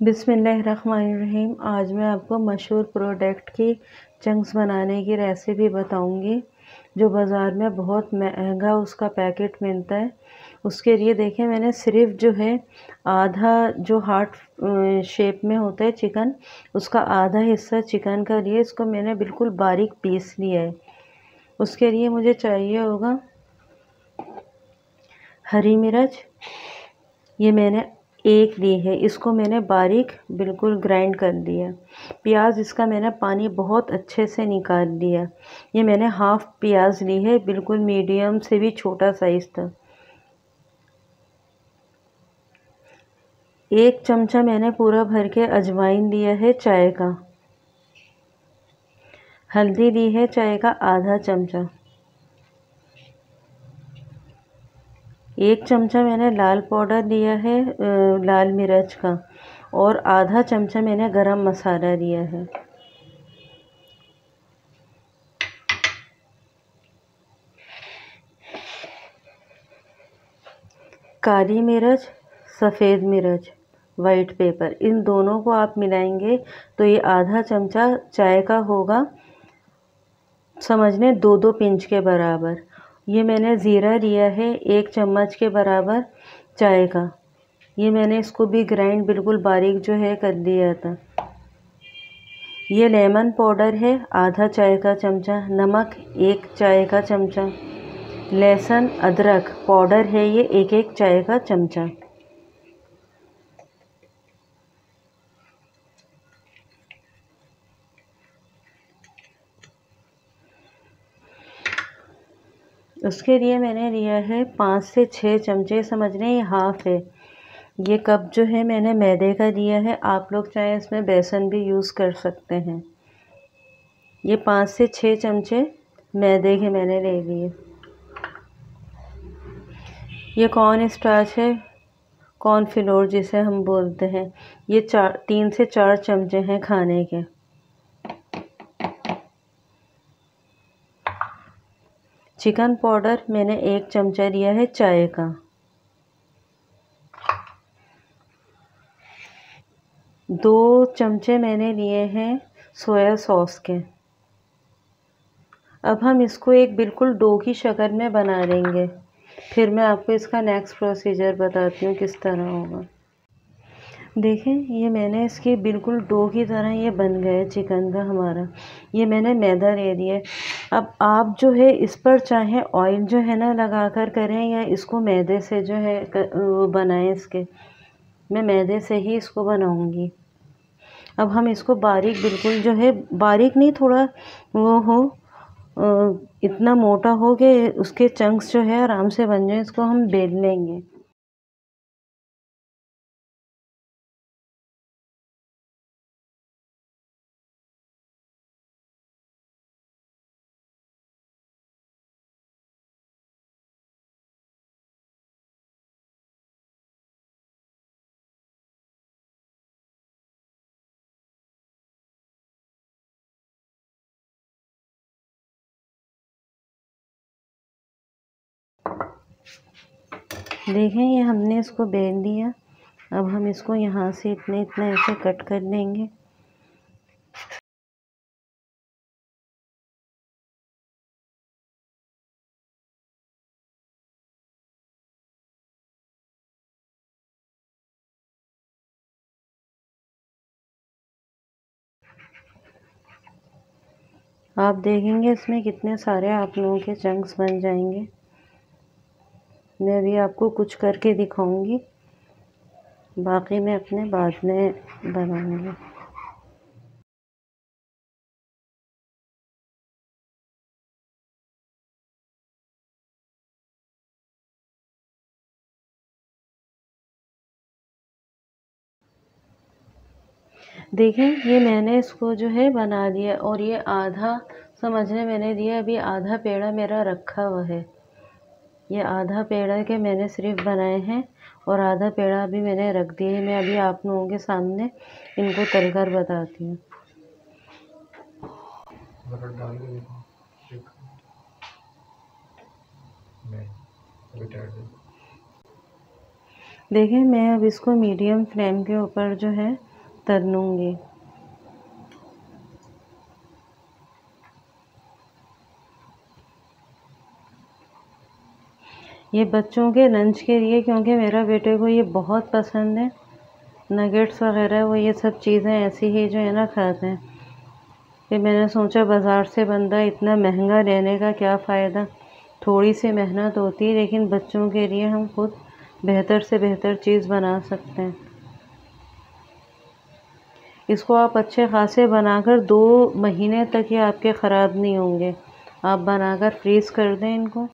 बिसमीम आज मैं आपको मशहूर प्रोडक्ट की चंक्स बनाने की रेसिपी बताऊँगी, जो बाज़ार में बहुत महँगा उसका पैकेट मिलता है। उसके लिए देखें मैंने सिर्फ़ जो है आधा जो हार्ट शेप में होता है चिकन, उसका आधा हिस्सा चिकन का लिए, इसको मैंने बिल्कुल बारीक पीस लिया है। उसके लिए मुझे चाहिए होगा हरी मिर्च। ये मैंने एक ली है। इसको मैंने बारीक बिल्कुल ग्राइंड कर दिया प्याज इसका मैंने पानी बहुत अच्छे से निकाल लिया। ये मैंने हाफ़ प्याज ली है, बिल्कुल मीडियम से भी छोटा साइज़ था एक चमचा मैंने पूरा भर के अजवाइन लिया है चाय का। हल्दी ली है चाय का आधा चमचा। एक चमचा मैंने लाल पाउडर लिया है लाल मिर्च का, और आधा चमचा मैंने गरम मसाला लिया है। काली मिर्च, सफ़ेद मिर्च वाइट पेपर, इन दोनों को आप मिलाएँगे तो ये आधा चमचा चाय का होगा समझने दो दो पिंच के बराबर। ये मैंने ज़ीरा लिया है एक चम्मच के बराबर चाय का। ये मैंने इसको भी ग्राइंड बिल्कुल बारीक जो है कर दिया था। ये लेमन पाउडर है, आधा चाय का चमचा, नमक एक चाय का चमचा, लहसुन, अदरक पाउडर है ये एक एक चाय का चमचा। उसके लिए मैंने लिया है पाँच से छः चमचे समझ लें ये हाफ़ है। ये कप जो है मैंने मैदे का लिया है, आप लोग चाहे इसमें बेसन भी यूज़ कर सकते हैं। ये पाँच से छः चमचे मैदे के मैंने ले लिए। ये कॉर्न स्टार्च है, कॉर्न फ्लोर जिसे हम बोलते हैं। ये चार, तीन से चार चमचे हैं खाने के। चिकन पाउडर मैंने एक चमचा लिया है चाय का। दो चमचे मैंने लिए हैं सोया सॉस के। अब हम इसको एक बिल्कुल डो की शक्ल में बना लेंगे। फिर मैं आपको इसका नेक्स्ट प्रोसीजर बताती हूँ किस तरह होगा। देखें, ये मैंने इसके बिल्कुल डो की तरह ये बन गए चिकन का हमारा। ये मैंने मैदा ले लिया अब आप जो है इस पर चाहें ऑयल जो है ना लगा कर करें या इसको मैदे से जो है वो बनाएँ इसके। मैं मैदे से ही इसको बनाऊँगी। अब हम इसको बारीक बिल्कुल जो है, बारीक नहीं, थोड़ा वो हो इतना मोटा हो कि उसके चंक्स जो है आराम से बन जाए, इसको हम बेल लेंगे। देखें, ये हमने इसको बेल दिया। अब हम इसको यहाँ से इतने इतने ऐसे कट कर लेंगे आप देखेंगे इसमें कितने सारे आप लोगों के चंक्स बन जाएँगे। मैं भी आपको कुछ करके दिखाऊँगी। बाकी मैं अपने बाद में बनाऊँगी। देखें, ये मैंने इसको जो है बना दिया और ये आधा समझने मैंने दिया, अभी आधा पेड़ा मेरा रखा हुआ है। ये आधा पेड़ा के मैंने सिर्फ़ बनाए हैं और आधा पेड़ा अभी मैंने रख दिए मैं अभी आप लोगों के सामने इनको तल कर बताती हूँ। देखें। मैं अब इसको मीडियम फ्लेम के ऊपर जो है तर लूँगी ये बच्चों के लंच के लिए, क्योंकि मेरा बेटे को ये बहुत पसंद है। नगेट्स वगैरह, वो ये सब चीज़ें ऐसी ही जो है ना खाते हैं। फिर मैंने सोचा, बाज़ार से बंदा इतना महँगा लेने का क्या फ़ायदा? थोड़ी सी मेहनत होती है, लेकिन बच्चों के लिए हम खुद बेहतर से बेहतर चीज़ बना सकते हैं। इसको आप अच्छे खासे बनाकर दो महीने तक ये आपके ख़राब नहीं होंगे। आप बनाकर फ्रीज़ कर दें इनको।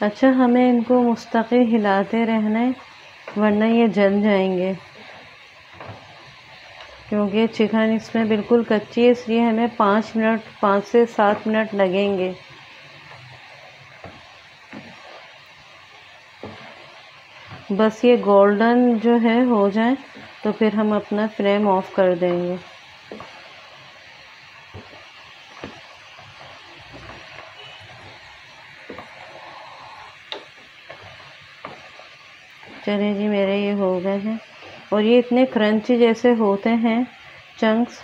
अच्छा हमें इनको मुस्तकिल हिलाते रहना है, वरना ये जल जाएँगे। क्योंकि चिकन इसमें बिल्कुल कच्ची है, इसलिए हमें पाँच मिनट, पाँच से सात मिनट लगेंगे। बस ये गोल्डन जो है हो जाए तो फिर हम अपना फ्लेम ऑफ़ कर देंगे। चलिए जी, मेरे ये हो गए हैं। और ये इतने क्रंची जैसे होते हैं चंक्स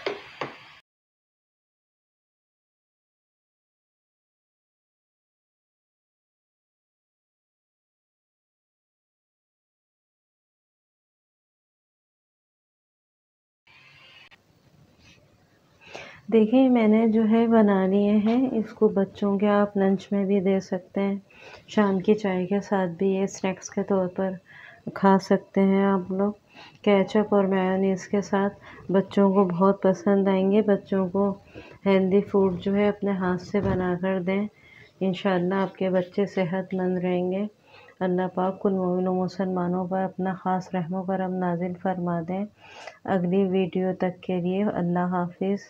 देखिए, मैंने जो है बना लिए हैं। इसको बच्चों के आप लंच में भी दे सकते हैं। शाम की चाय के साथ भी ये स्नैक्स के तौर पर। खा सकते हैं आप लोग। केचप और मेयोनीज़ के साथ बच्चों को बहुत पसंद आएँगे। बच्चों को हेल्दी फ़ूड जो है अपने हाथ से बना कर दें। इन आपके बच्चे सेहतमंद रहेंगे। अल्लाह पाक कुल मोमिन मुसलमानों पर अपना ख़ास रहमो करम नाजिल फरमा दें। अगली वीडियो तक के लिए अल्लाह हाफिज़।